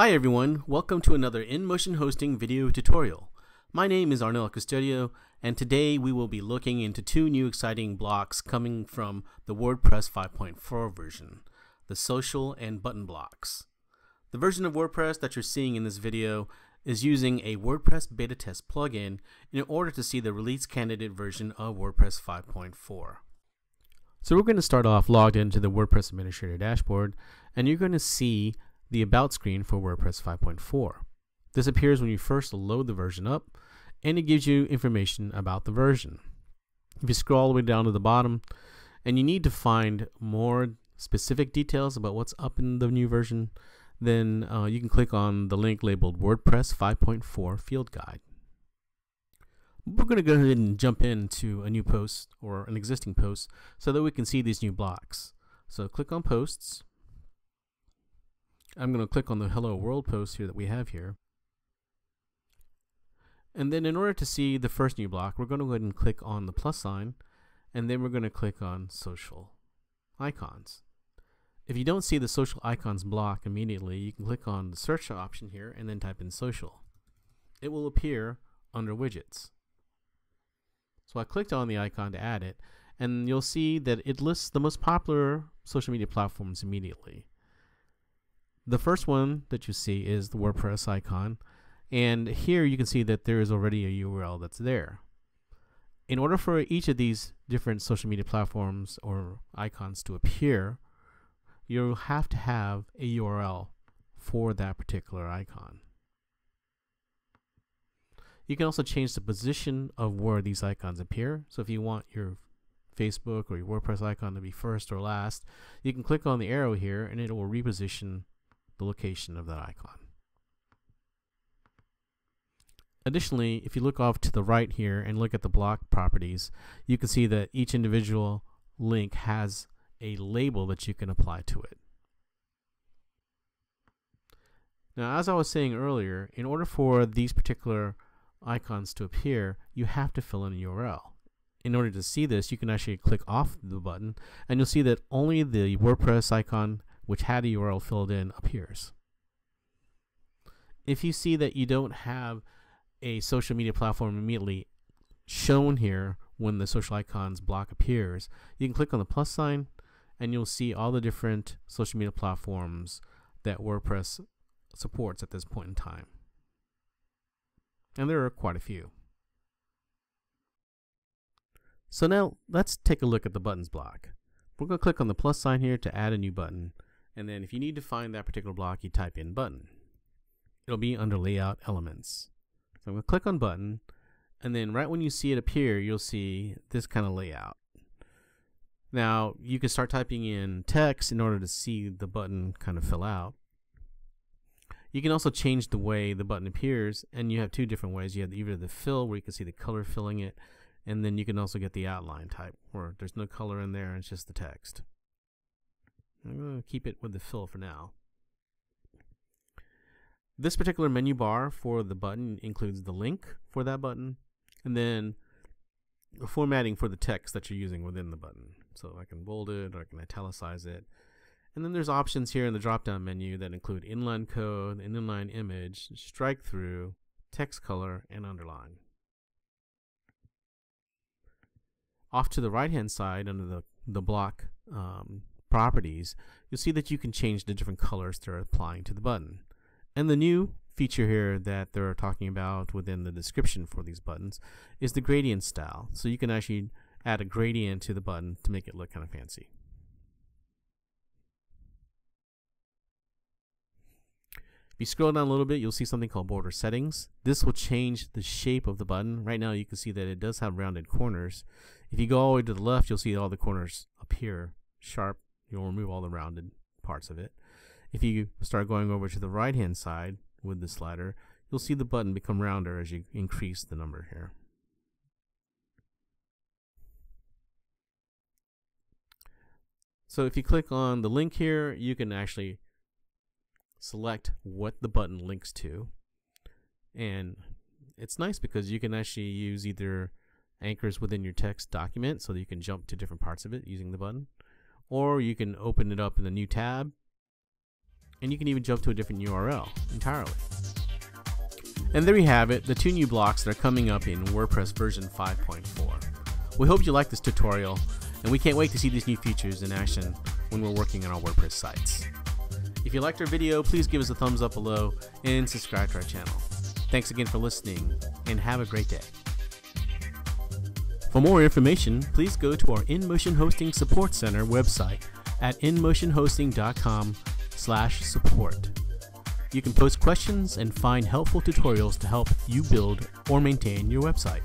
Hi everyone, welcome to another InMotion Hosting video tutorial. My name is Arnel Custodio, and today we will be looking into two new exciting blocks coming from the WordPress 5.4 version, the social and button blocks. The version of WordPress that you're seeing in this video is using a WordPress beta test plugin in order to see the release candidate version of WordPress 5.4. So we're going to start off logged into the WordPress Administrator dashboard, and you're going to see the About screen for WordPress 5.4. This appears when you first load the version up, and it gives you information about the version. If you scroll all the way down to the bottom, and you need to find more specific details about what's up in the new version, then uh, you can click on the link labeled WordPress 5.4 Field Guide. We're going to go ahead and jump into a new post or an existing post so that we can see these new blocks. So click on Posts. I'm going to click on the Hello World post here that we have here. And then in order to see the first new block, we're going to go ahead and click on the plus sign, and then we're going to click on Social Icons. If you don't see the Social Icons block immediately, you can click on the search option here and then type in Social. It will appear under Widgets. So I clicked on the icon to add it, and you'll see that it lists the most popular social media platforms immediately. The first one that you see is the WordPress icon, and here you can see that there is already a URL that's there. In order for each of these different social media platforms or icons to appear, you'll have to have a URL for that particular icon. You can also change the position of where these icons appear. So if you want your Facebook or your WordPress icon to be first or last, you can click on the arrow here and it will reposition the location of that icon. Additionally, if you look off to the right here and look at the block properties, you can see that each individual link has a label that you can apply to it. Now, as I was saying earlier, in order for these particular icons to appear, you have to fill in a URL. In order to see this, you can actually click off the button and you'll see that only the WordPress icon which had a URL filled in appears. If you see that you don't have a social media platform immediately shown here when the social icons block appears, you can click on the plus sign and you'll see all the different social media platforms that WordPress supports at this point in time and there are quite a few. So now let's take a look at the buttons block. We're going to click on the plus sign here to add a new button, and then if you need to find that particular block, you type in button. It'll be under layout elements. So I'm going to click on button, and then right when you see it appear, you'll see this kind of layout. Now, you can start typing in text in order to see the button kind of fill out. You can also change the way the button appears, and you have two different ways. You have either the fill, where you can see the color filling it, and then you can also get the outline type, where there's no color in there, and it's just the text. I'm going to keep it with the fill for now. This particular menu bar for the button includes the link for that button, and then the formatting for the text that you're using within the button. So I can bold it, or I can italicize it, and then there's options here in the drop-down menu that include inline code, an inline image, strike through, text color, and underline. Off to the right-hand side under the, the block um, properties, you'll see that you can change the different colors they're applying to the button. And the new feature here that they're talking about within the description for these buttons is the gradient style. So you can actually add a gradient to the button to make it look kind of fancy. If you scroll down a little bit, you'll see something called border settings. This will change the shape of the button. Right now, you can see that it does have rounded corners. If you go all the way to the left, you'll see all the corners appear sharp. You'll remove all the rounded parts of it. If you start going over to the right hand side with the slider, you'll see the button become rounder as you increase the number here. So if you click on the link here, you can actually select what the button links to. And it's nice because you can actually use either anchors within your text document so that you can jump to different parts of it using the button, or you can open it up in a new tab and you can even jump to a different URL entirely. And there you have it, the two new blocks that are coming up in WordPress version 5.4. We hope you like this tutorial, and we can't wait to see these new features in action when we're working on our WordPress sites. If you liked our video, please give us a thumbs up below and subscribe to our channel. Thanks again for listening, and have a great day. For more information, please go to our InMotion Hosting Support Center website at inmotionhosting.com slash support. You can post questions and find helpful tutorials to help you build or maintain your website.